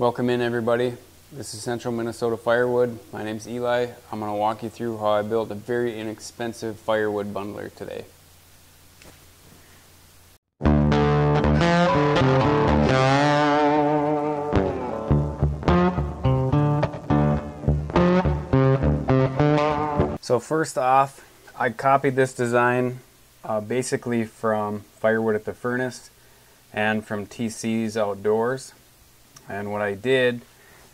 Welcome in everybody. This is Central Minnesota Firewood. My name is Eli. I'm going to walk you through how I built a very inexpensive firewood bundler today. So first off, I copied this design uh, basically from Firewood at the Furnace and from TC's Outdoors. And what I did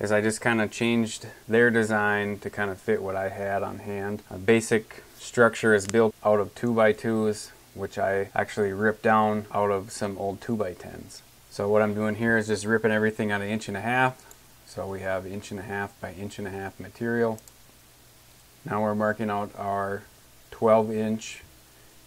is I just kind of changed their design to kind of fit what I had on hand. A basic structure is built out of 2x2s, which I actually ripped down out of some old 2x10s. So what I'm doing here is just ripping everything on an inch and a half. So we have inch and a half by inch and a half material. Now we're marking out our 12 inch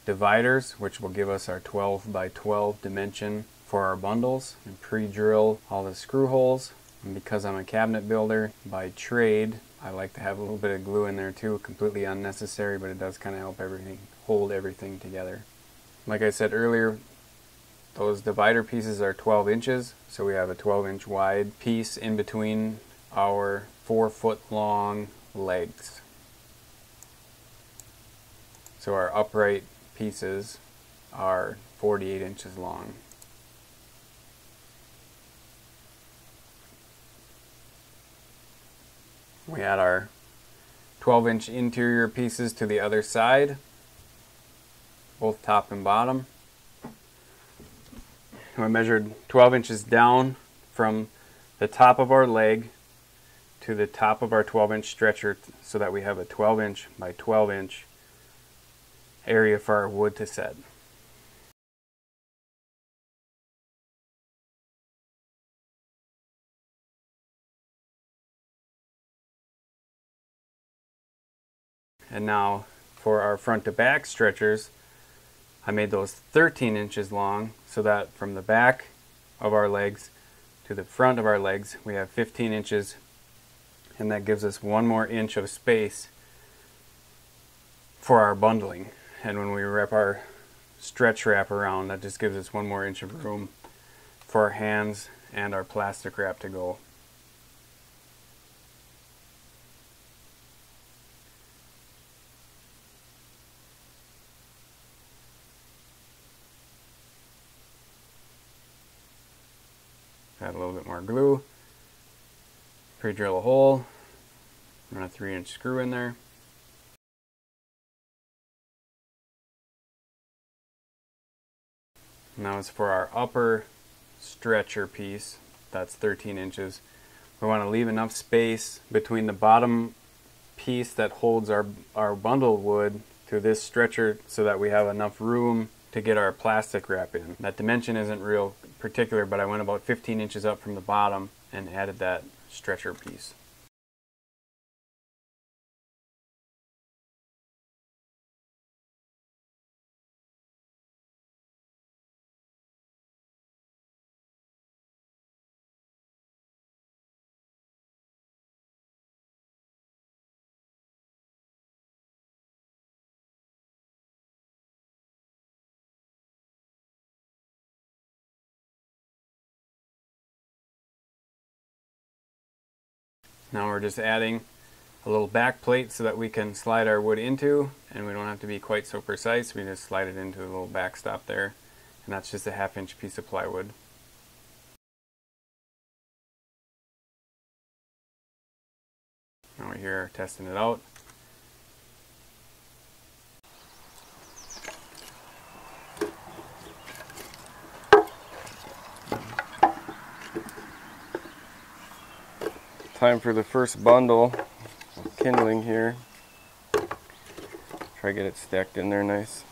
dividers, which will give us our 12 by 12 dimension for our bundles and pre-drill all the screw holes. And because I'm a cabinet builder by trade, I like to have a little bit of glue in there too, completely unnecessary, but it does kind of help everything, hold everything together. Like I said earlier, those divider pieces are 12 inches, so we have a 12 inch wide piece in between our four foot long legs. So our upright pieces are 48 inches long. We add our 12 inch interior pieces to the other side, both top and bottom. We measured 12 inches down from the top of our leg to the top of our 12 inch stretcher so that we have a 12 inch by 12 inch area for our wood to set. And now for our front to back stretchers, I made those 13 inches long so that from the back of our legs to the front of our legs we have 15 inches and that gives us one more inch of space for our bundling and when we wrap our stretch wrap around that just gives us one more inch of room for our hands and our plastic wrap to go. Add a little bit more glue, pre-drill a hole, run a 3 inch screw in there. Now it's for our upper stretcher piece, that's 13 inches. We want to leave enough space between the bottom piece that holds our, our bundle wood to this stretcher so that we have enough room to get our plastic wrap in. That dimension isn't real particular, but I went about 15 inches up from the bottom and added that stretcher piece. Now we're just adding a little back plate so that we can slide our wood into and we don't have to be quite so precise. We just slide it into a little backstop there and that's just a half inch piece of plywood. Now we're here testing it out. Time for the first bundle of kindling here. Try to get it stacked in there nice.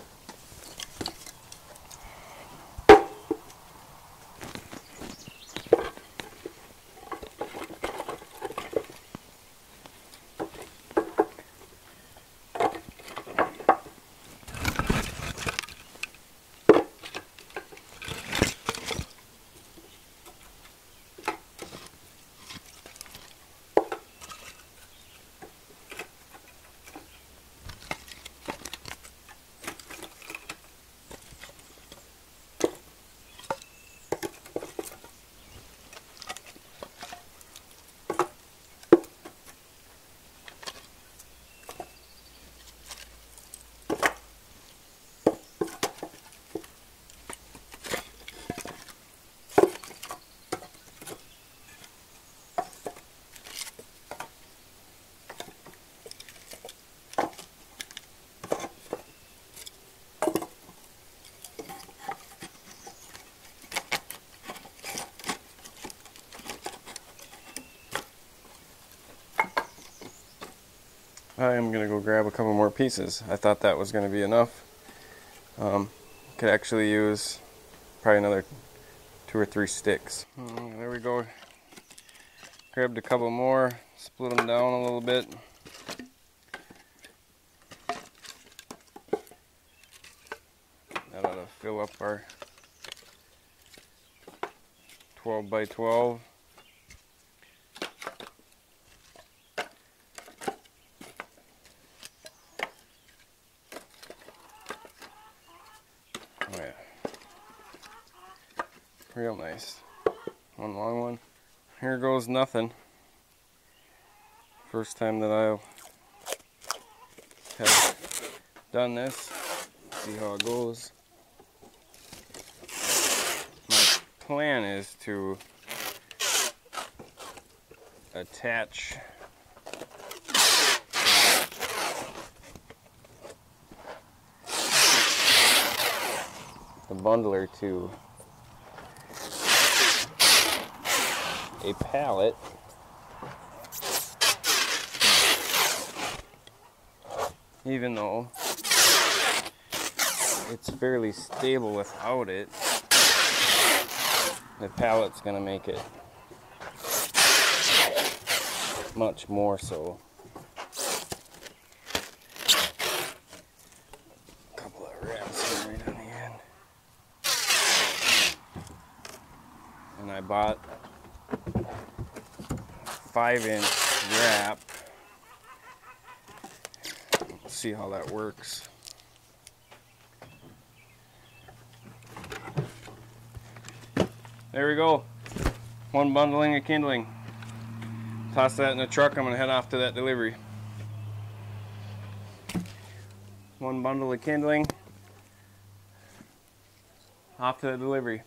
I am gonna go grab a couple more pieces. I thought that was gonna be enough. Um, could actually use probably another two or three sticks. Mm, there we go. Grabbed a couple more, split them down a little bit. That ought to fill up our 12 by 12. Yeah. Real nice. One long one. Here goes nothing. First time that I have done this. See how it goes. My plan is to attach the bundler to a pallet. Even though it's fairly stable without it the pallet's gonna make it much more so couple of wraps here right on the end and I bought five inch wrap. Let's see how that works. There we go. One bundling of kindling. Toss that in the truck. I'm going to head off to that delivery. One bundle of kindling. Off to the delivery.